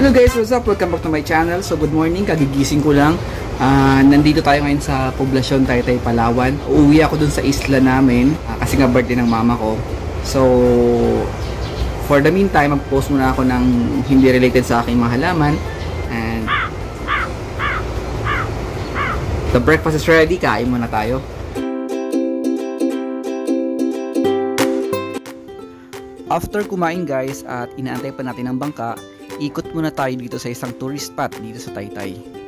Hello guys, what's up? Welcome back to my channel. So good morning, kagigising ko lang. Ah, nandito tayo ngayon sa poblasyon Taytay, Palawan. Uuwi ako dun sa isla namin ah, kasi nga birthday ng mama ko. So for the meantime, mag-post muna ako ng hindi related sa aking mga halaman. And the breakfast is ready. Kain muna tayo. After kumain guys at inaantay pa natin ang bangka, ikot muna tayo dito sa isang tourist spot dito sa Taytay.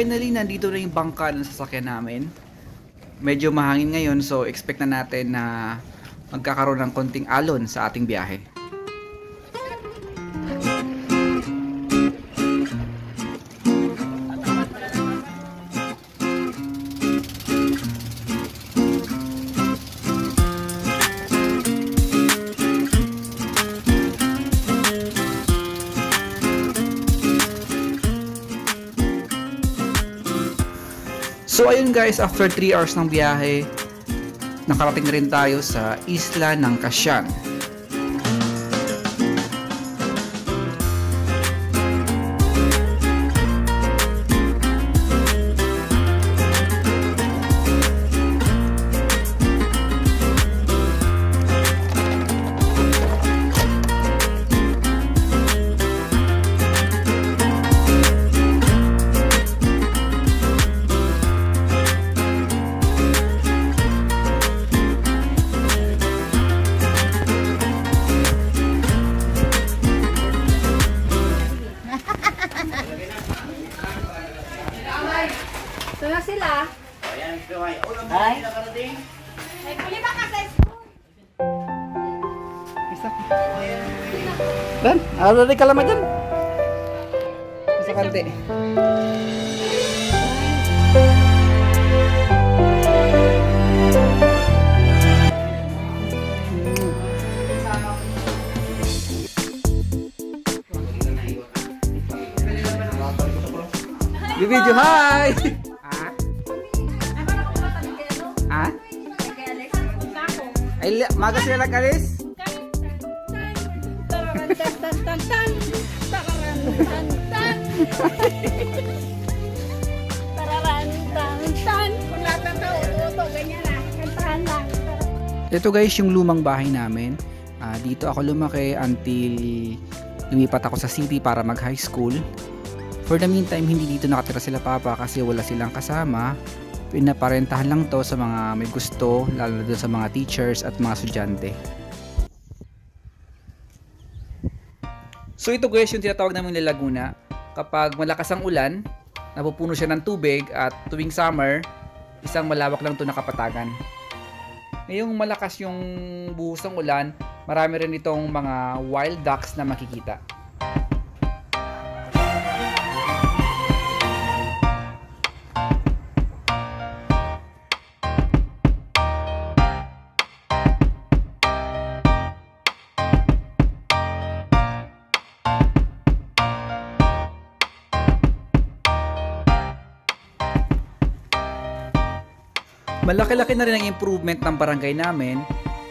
Finally, nandito na yung bangka ng sasakyan namin. Medyo mahangin ngayon, so expect na natin na magkakaroon ng konting alon sa ating biyahe. So ayun guys, after 3 hours ng biyahe, nakarating na rin tayo sa isla ng Kasyan. Ito na sila. Ay, Ay, puli ba ka sa school? Isa. Dan, ano rin kalama dyan? Isa kante. Bibidyo, hi! Ah? Ay, li- maga sila nag-alis? Ito guys, yung lumang bahay namin. Ah, dito ako lumaki until lumipat ako sa city para mag high school. For the meantime, hindi dito nakatira sila papa kasi wala silang kasama. Pinaparentahan lang to sa mga may gusto, lalo na sa mga teachers at mga estudyante. So ito guys yung tinatawag namin na Laguna. Kapag malakas ang ulan, napupuno siya ng tubig at tuwing summer, isang malawak lang to na kapatagan. Ngayong malakas yung buhos ng ulan, marami rin itong mga wild ducks na makikita. Malaki-laki na rin ang improvement ng barangay namin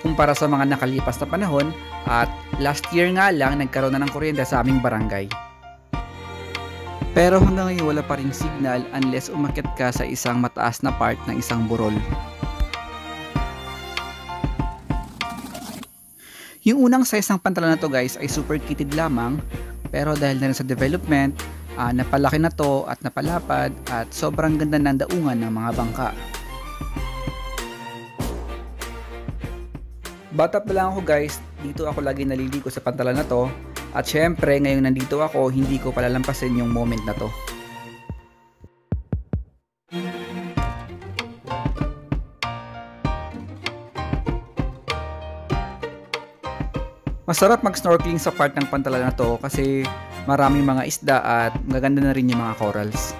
kumpara sa mga nakalipas na panahon at last year nga lang nagkaroon na ng kuryente sa aming barangay. Pero hanggang ngayon wala pa rin signal unless umakyat ka sa isang mataas na part ng isang burol. Yung unang size ng pantalon na to guys ay super kitted lamang pero dahil na rin sa development, ah, napalaki na to at napalapad at sobrang ganda ng daungan ng mga bangka. Bata pa lang ako guys, dito ako lagi naliligo sa pantalan na to At syempre, ngayong nandito ako, hindi ko palalampasin yung moment na to. Masarap mag-snorkeling sa part ng pantalan na to kasi maraming mga isda at magaganda na rin yung mga corals.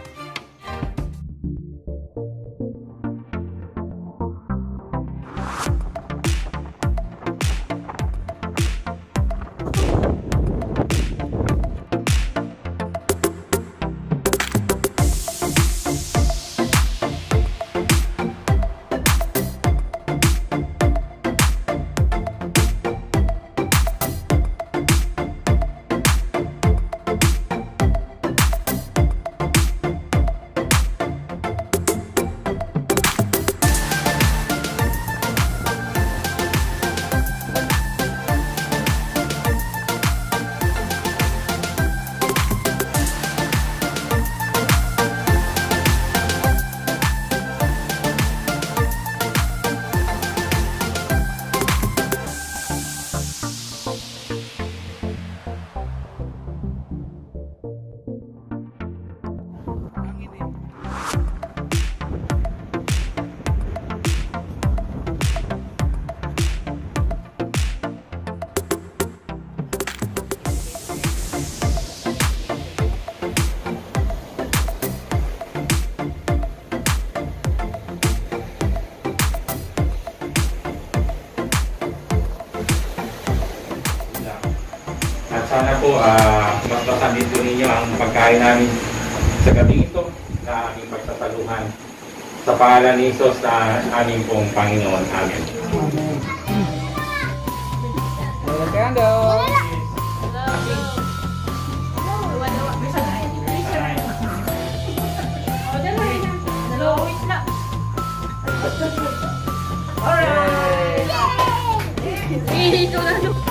Po, ah, mas masandin po ninyo ang pagkain namin sa gabi ito na aming pagsasaluhan. Sa pangalan ni Jesus na aming pong Panginoon. Amen. Candle! Dalawa isla. Yay! Ihito na